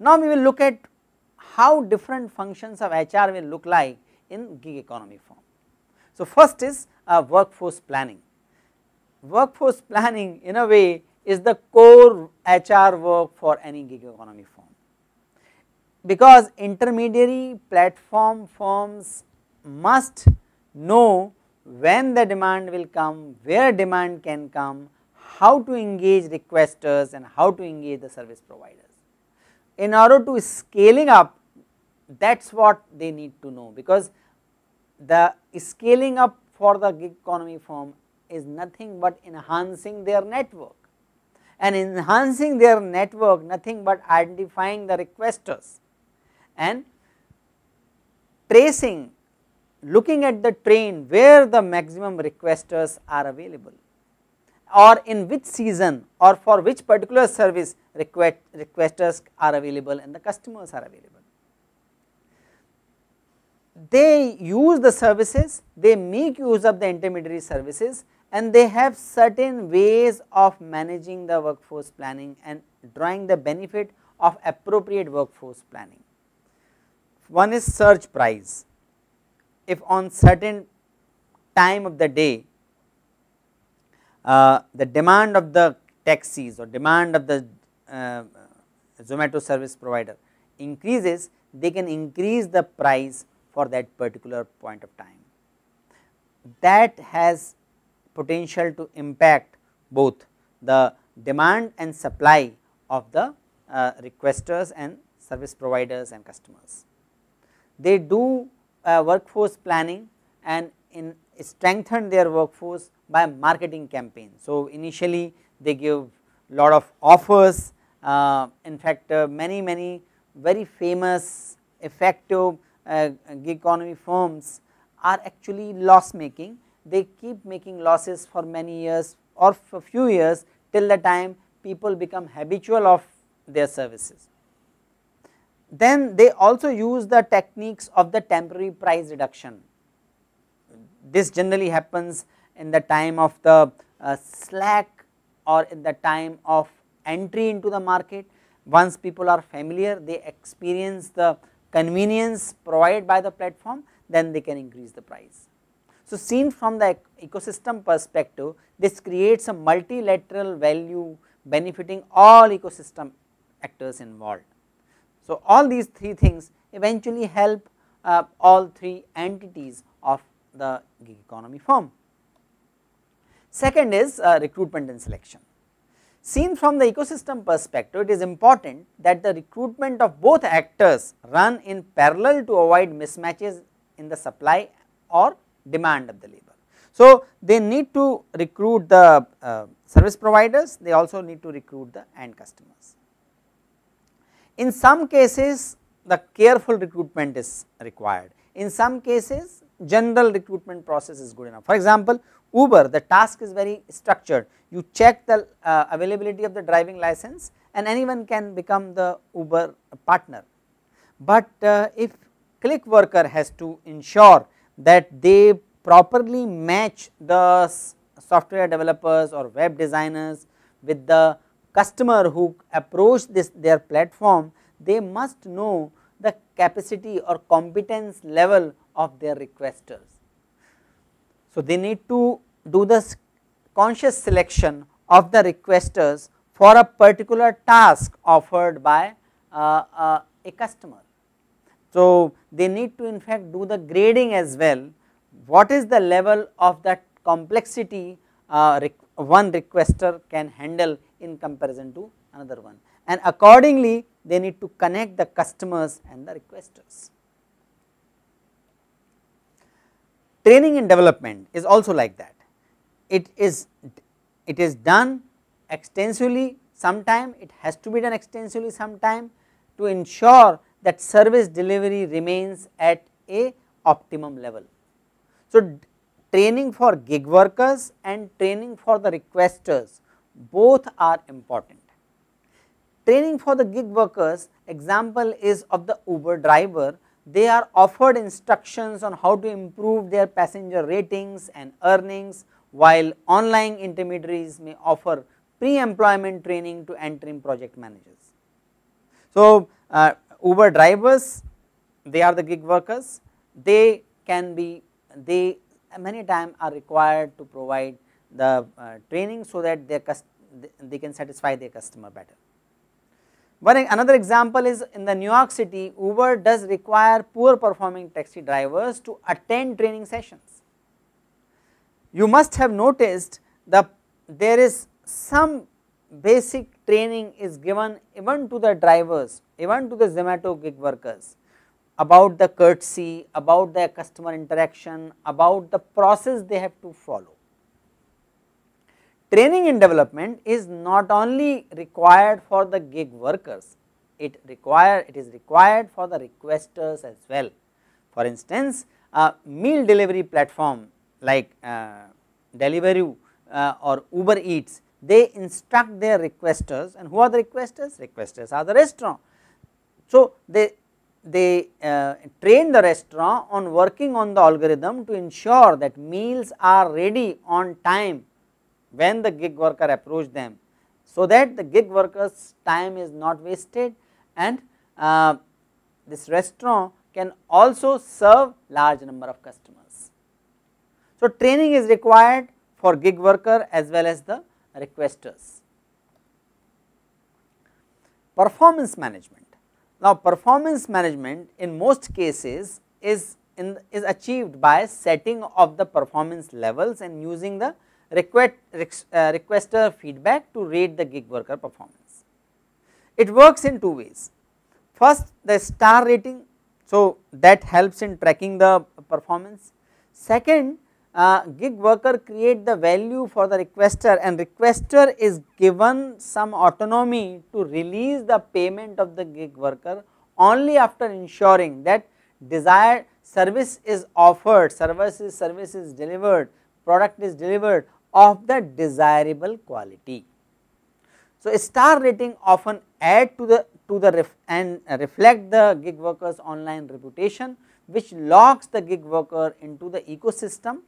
Now, we will look at how different functions of HR will look like in gig economy form. So, first is uh, workforce planning. Workforce planning in a way is the core HR work for any gig economy firm, because intermediary platform firms must know when the demand will come, where demand can come, how to engage requesters and how to engage the service providers. In order to scaling up that is what they need to know because the scaling up for the gig economy firm is nothing but enhancing their network and enhancing their network nothing but identifying the requesters and tracing looking at the train where the maximum requesters are available or in which season or for which particular service request, requesters are available and the customers are available. They use the services, they make use of the intermediary services and they have certain ways of managing the workforce planning and drawing the benefit of appropriate workforce planning. One is surge price, if on certain time of the day uh, the demand of the taxis or demand of the uh, Zomato service provider increases, they can increase the price for that particular point of time. That has potential to impact both the demand and supply of the uh, requesters and service providers and customers. They do uh, workforce planning and in strengthen their workforce by marketing campaign. So, initially they give lot of offers uh, in fact uh, many many very famous effective uh, gig economy firms are actually loss making they keep making losses for many years or for few years till the time people become habitual of their services. Then they also use the techniques of the temporary price reduction. This generally happens in the time of the uh, slack or in the time of entry into the market. Once people are familiar, they experience the convenience provided by the platform, then they can increase the price. So, seen from the ecosystem perspective, this creates a multilateral value benefiting all ecosystem actors involved. So, all these three things eventually help uh, all three entities of the gig economy firm. Second is uh, recruitment and selection. Seen from the ecosystem perspective, it is important that the recruitment of both actors run in parallel to avoid mismatches in the supply or demand of the labor. So, they need to recruit the uh, service providers, they also need to recruit the end customers. In some cases, the careful recruitment is required. In some cases, general recruitment process is good enough. For example, Uber the task is very structured you check the uh, availability of the driving license and anyone can become the Uber partner. But uh, if Clickworker has to ensure that they properly match the software developers or web designers with the customer who approach this their platform they must know the capacity or competence level of their requesters so, they need to do the conscious selection of the requesters for a particular task offered by uh, uh, a customer. So, they need to in fact do the grading as well, what is the level of that complexity uh, one requester can handle in comparison to another one and accordingly they need to connect the customers and the requesters. training and development is also like that. It is it is done extensively sometime it has to be done extensively sometime to ensure that service delivery remains at a optimum level. So, training for gig workers and training for the requesters both are important. training for the gig workers example is of the Uber driver they are offered instructions on how to improve their passenger ratings and earnings while online intermediaries may offer pre-employment training to interim project managers. So, uh, Uber drivers they are the gig workers they can be they many times are required to provide the uh, training so that their they can satisfy their customer better. One another example is in the New York City Uber does require poor performing taxi drivers to attend training sessions. You must have noticed the there is some basic training is given even to the drivers even to the Zomato gig workers about the courtesy, about their customer interaction, about the process they have to follow. Training and development is not only required for the gig workers, it require it is required for the requesters as well. For instance, a meal delivery platform like uh, Deliveroo uh, or Uber Eats, they instruct their requesters and who are the requesters? Requesters are the restaurant. So, they they uh, train the restaurant on working on the algorithm to ensure that meals are ready on time when the gig worker approach them so that the gig workers time is not wasted and uh, this restaurant can also serve large number of customers. So, training is required for gig worker as well as the requesters. Performance management. Now, performance management in most cases is in, is achieved by setting of the performance levels and using the request, uh, requester feedback to rate the gig worker performance. It works in two ways. First the star rating, so that helps in tracking the performance. Second uh, gig worker create the value for the requester and requester is given some autonomy to release the payment of the gig worker only after ensuring that desired service is offered, service is, service is delivered, product is delivered of the desirable quality. So, a star rating often add to the to the ref and reflect the gig workers online reputation which locks the gig worker into the ecosystem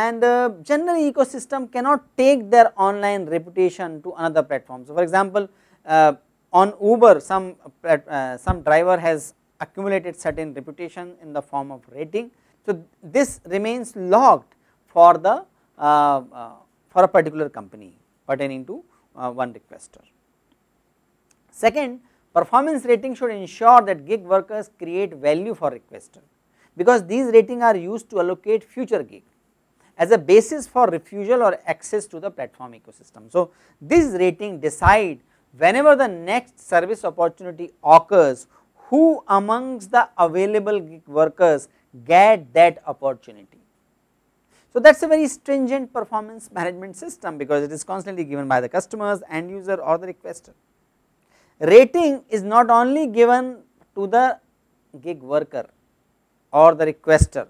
and uh, generally ecosystem cannot take their online reputation to another platform. So, for example, uh, on Uber some uh, some driver has accumulated certain reputation in the form of rating. So, this remains locked for the uh, uh, for a particular company pertaining to uh, one requester. Second, performance rating should ensure that gig workers create value for requester because these ratings are used to allocate future gig as a basis for refusal or access to the platform ecosystem. So, this rating decide whenever the next service opportunity occurs who amongst the available gig workers get that opportunity. So, that is a very stringent performance management system because it is constantly given by the customers, end user or the requester. Rating is not only given to the gig worker or the requester,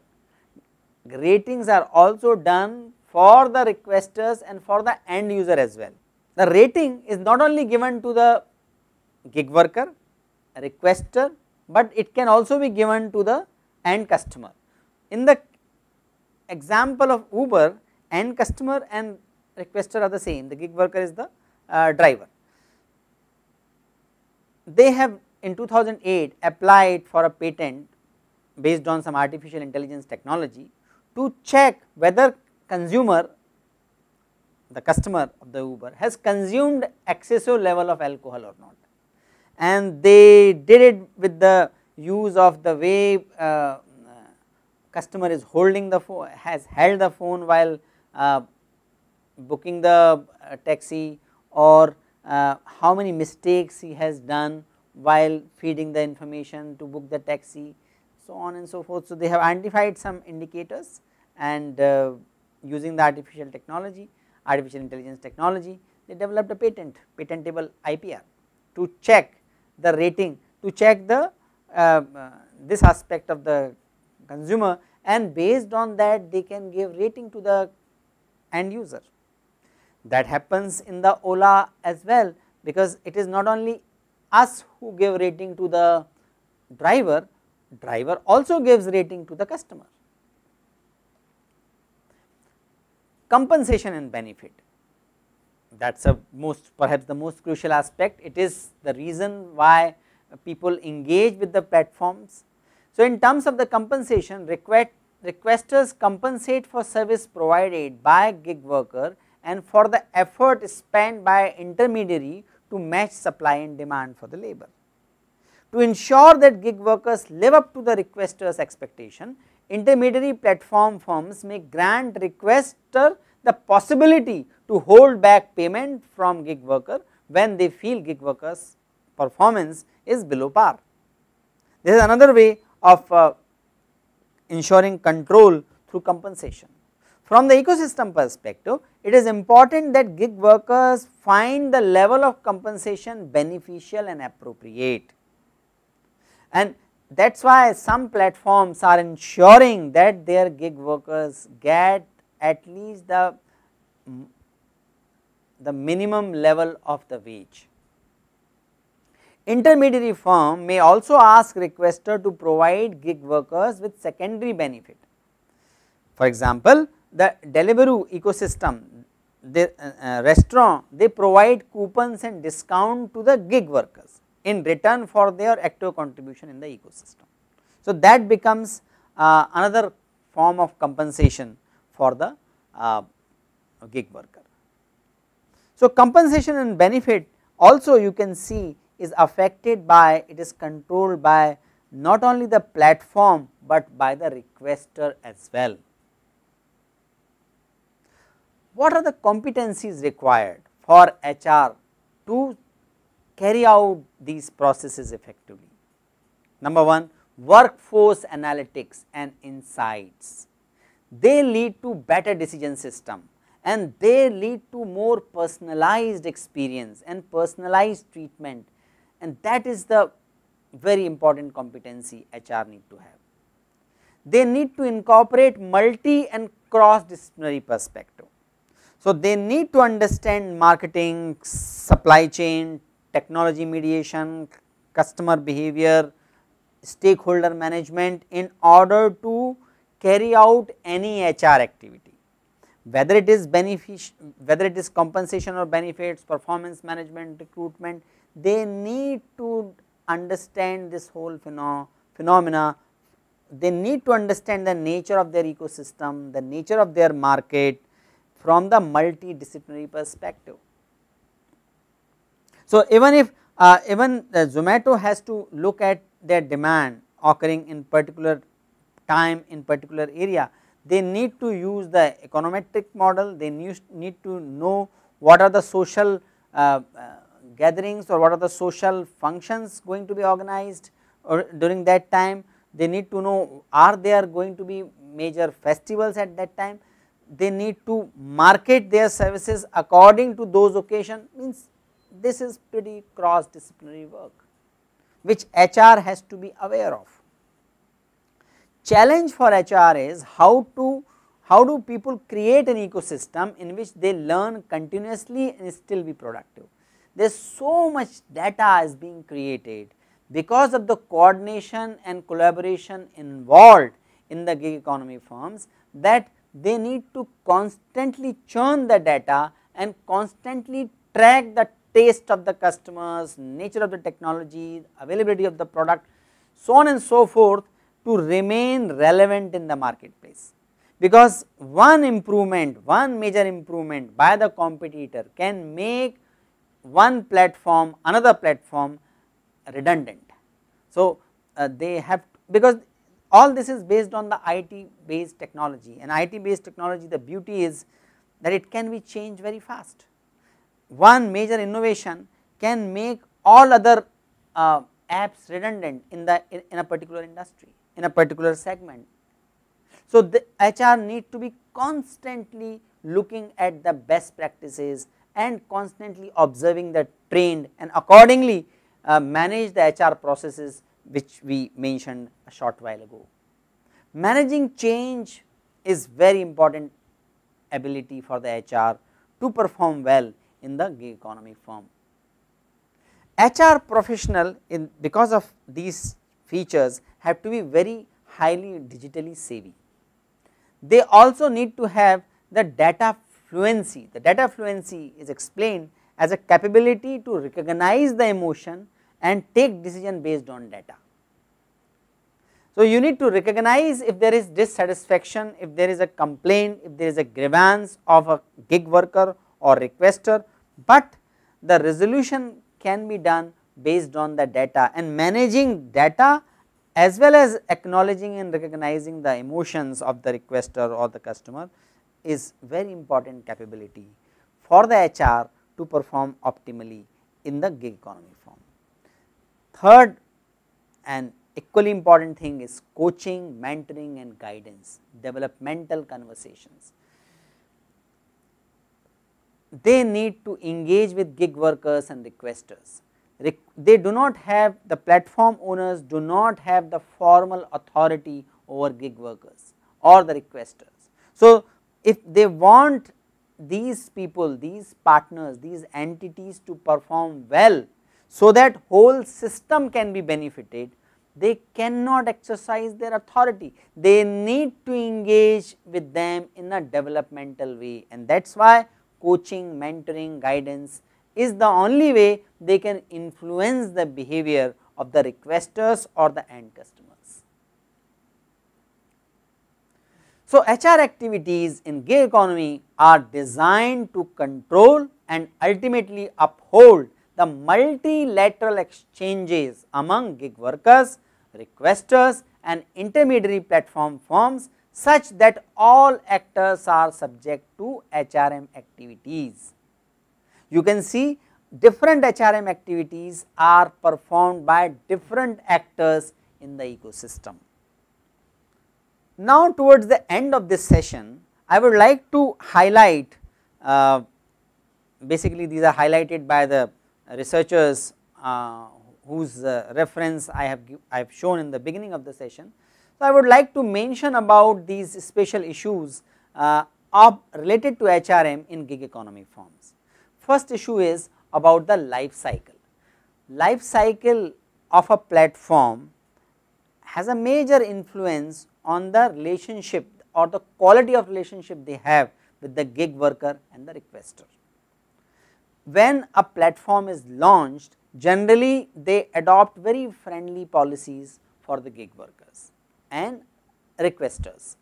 ratings are also done for the requesters and for the end user as well. The rating is not only given to the gig worker, requester, but it can also be given to the end customer. In the example of Uber end customer and requester are the same, the gig worker is the uh, driver. They have in 2008 applied for a patent based on some artificial intelligence technology to check whether consumer the customer of the Uber has consumed excessive level of alcohol or not. And they did it with the use of the way uh, customer is holding the phone has held the phone while uh, booking the uh, taxi or uh, how many mistakes he has done while feeding the information to book the taxi so on and so forth. So, they have identified some indicators and uh, using the artificial technology artificial intelligence technology they developed a patent patentable IPR to check the rating to check the uh, uh, this aspect of the consumer and based on that they can give rating to the end user. That happens in the Ola as well because it is not only us who give rating to the driver, driver also gives rating to the customer. Compensation and benefit that is a most perhaps the most crucial aspect it is the reason why people engage with the platforms. So, in terms of the compensation request requesters compensate for service provided by gig worker and for the effort spent by intermediary to match supply and demand for the labor. To ensure that gig workers live up to the requesters expectation, intermediary platform firms may grant requester the possibility to hold back payment from gig worker when they feel gig workers performance is below par. This is another way of uh, ensuring control through compensation. From the ecosystem perspective, it is important that gig workers find the level of compensation beneficial and appropriate. And that is why some platforms are ensuring that their gig workers get at least the, the minimum level of the wage. Intermediary firm may also ask requester to provide gig workers with secondary benefit. For example, the Deliveroo ecosystem, the uh, uh, restaurant they provide coupons and discount to the gig workers in return for their active contribution in the ecosystem. So, that becomes uh, another form of compensation for the uh, gig worker. So, compensation and benefit also you can see is affected by it is controlled by not only the platform, but by the requester as well. What are the competencies required for HR to carry out these processes effectively? Number 1 workforce analytics and insights. They lead to better decision system and they lead to more personalized experience and personalized treatment and that is the very important competency HR need to have. They need to incorporate multi and cross disciplinary perspective. So, they need to understand marketing, supply chain, technology mediation, customer behavior, stakeholder management in order to carry out any HR activity whether it is benefic whether it is compensation or benefits, performance management, recruitment, they need to understand this whole pheno phenomena, they need to understand the nature of their ecosystem, the nature of their market from the multidisciplinary perspective. So, even if uh, even Zomato has to look at their demand occurring in particular time in particular area, they need to use the econometric model, they need, need to know what are the social uh, uh, gatherings or what are the social functions going to be organized or during that time. They need to know are there going to be major festivals at that time. They need to market their services according to those occasion means this is pretty cross disciplinary work which HR has to be aware of. Challenge for HR is how to how do people create an ecosystem in which they learn continuously and still be productive there is so much data is being created because of the coordination and collaboration involved in the gig economy firms that they need to constantly churn the data and constantly track the taste of the customers, nature of the technology, availability of the product, so on and so forth to remain relevant in the marketplace. Because one improvement, one major improvement by the competitor can make one platform another platform redundant. So, uh, they have because all this is based on the IT based technology and IT based technology the beauty is that it can be changed very fast. One major innovation can make all other uh, apps redundant in the in, a particular industry in a particular segment. So, the HR need to be constantly looking at the best practices and constantly observing the trend and accordingly uh, manage the HR processes which we mentioned a short while ago. Managing change is very important ability for the HR to perform well in the gig economy firm. HR professional in because of these features have to be very highly digitally savvy. They also need to have the data fluency, the data fluency is explained as a capability to recognize the emotion and take decision based on data. So, you need to recognize if there is dissatisfaction, if there is a complaint, if there is a grievance of a gig worker or requester, but the resolution can be done based on the data and managing data as well as acknowledging and recognizing the emotions of the requester or the customer is very important capability for the HR to perform optimally in the gig economy form. Third and equally important thing is coaching, mentoring and guidance, developmental conversations. They need to engage with gig workers and requesters. They do not have the platform owners do not have the formal authority over gig workers or the requesters. So, if they want these people, these partners, these entities to perform well, so that whole system can be benefited, they cannot exercise their authority. They need to engage with them in a developmental way and that is why coaching, mentoring, guidance is the only way they can influence the behavior of the requesters or the end customers. So, HR activities in gig economy are designed to control and ultimately uphold the multilateral exchanges among gig workers, requesters and intermediary platform firms such that all actors are subject to HRM activities. You can see different HRM activities are performed by different actors in the ecosystem. Now towards the end of this session, I would like to highlight uh, basically these are highlighted by the researchers uh, whose uh, reference I have I have shown in the beginning of the session. So, I would like to mention about these special issues uh, of related to HRM in gig economy firms. First issue is about the life cycle. Life cycle of a platform has a major influence on the relationship or the quality of relationship they have with the gig worker and the requester. When a platform is launched, generally they adopt very friendly policies for the gig workers and requesters.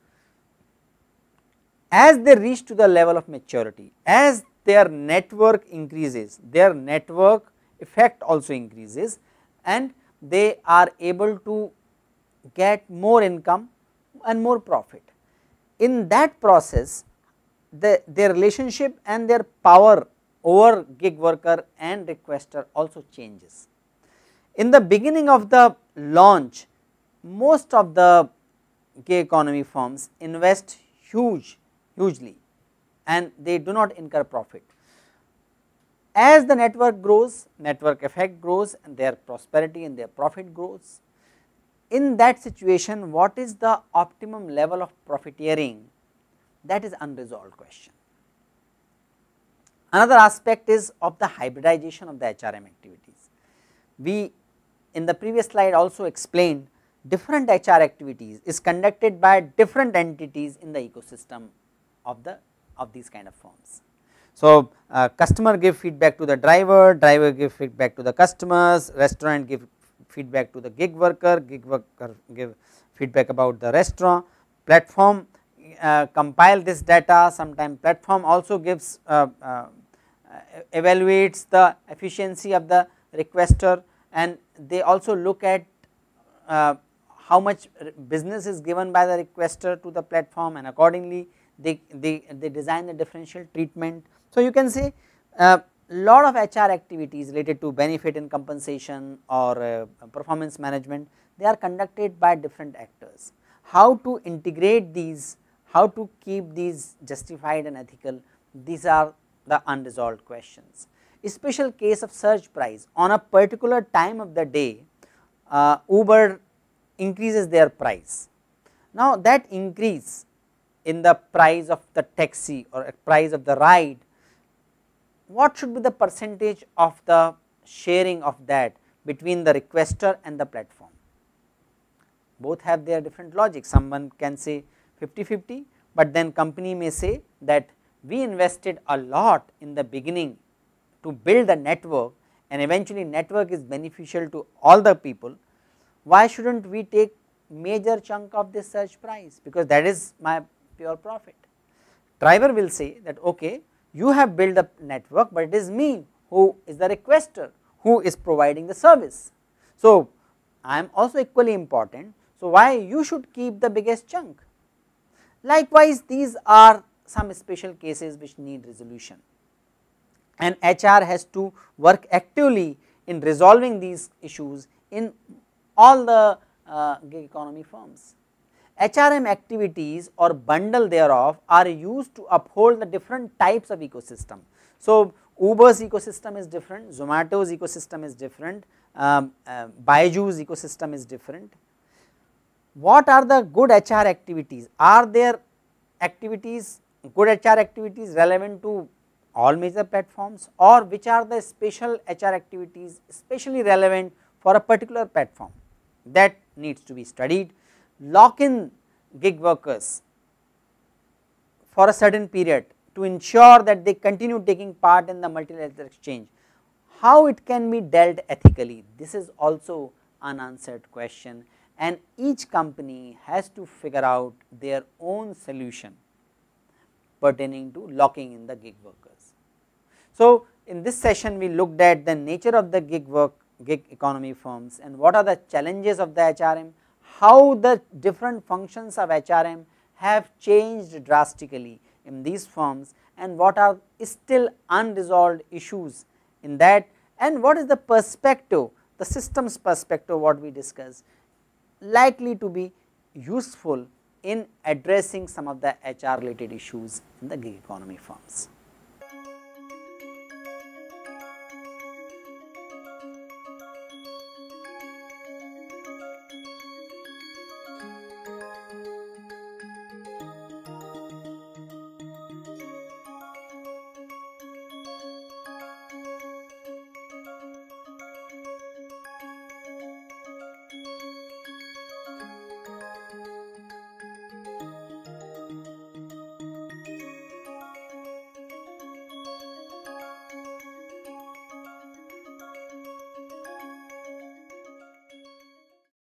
As they reach to the level of maturity, as their network increases, their network effect also increases and they are able to get more income and more profit. In that process, the, their relationship and their power over gig worker and requester also changes. In the beginning of the launch, most of the gig economy firms invest huge, hugely and they do not incur profit. As the network grows, network effect grows and their prosperity and their profit grows, in that situation what is the optimum level of profiteering that is unresolved question. Another aspect is of the hybridization of the HRM activities. We in the previous slide also explained different HR activities is conducted by different entities in the ecosystem of the of these kind of firms. So, uh, customer give feedback to the driver, driver give feedback to the customers, restaurant give feedback to the gig worker, gig worker give feedback about the restaurant, platform uh, compile this data, sometimes platform also gives uh, uh, evaluates the efficiency of the requester and they also look at uh, how much business is given by the requester to the platform and accordingly they, they, they design the differential treatment. So, you can say uh, lot of HR activities related to benefit and compensation or uh, performance management they are conducted by different actors. How to integrate these, how to keep these justified and ethical these are the unresolved questions. A special case of surge price on a particular time of the day uh, Uber increases their price. Now that increase in the price of the taxi or price of the ride what should be the percentage of the sharing of that between the requester and the platform. Both have their different logic, someone can say 50 50, but then company may say that we invested a lot in the beginning to build the network and eventually network is beneficial to all the people, why should not we take major chunk of this surge price because that is my pure profit. Driver will say that okay you have built a network, but it is me who is the requester who is providing the service. So, I am also equally important. So, why you should keep the biggest chunk. Likewise, these are some special cases which need resolution and HR has to work actively in resolving these issues in all the uh, gig economy firms. HRM activities or bundle thereof are used to uphold the different types of ecosystem. So, Uber's ecosystem is different, Zomato's ecosystem is different, um, uh, Byju's ecosystem is different. What are the good HR activities? Are there activities, good HR activities relevant to all major platforms or which are the special HR activities especially relevant for a particular platform that needs to be studied. Lock in gig workers for a certain period to ensure that they continue taking part in the multilateral exchange. How it can be dealt ethically, this is also an unanswered question and each company has to figure out their own solution pertaining to locking in the gig workers. So, in this session we looked at the nature of the gig work gig economy firms and what are the challenges of the HRM, how the different functions of HRM have changed drastically in these firms and what are still unresolved issues in that and what is the perspective the systems perspective what we discussed likely to be useful in addressing some of the HR related issues in the gig economy firms.